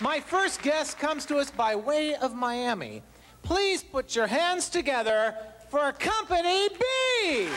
My first guest comes to us by way of Miami. Please put your hands together for Company B.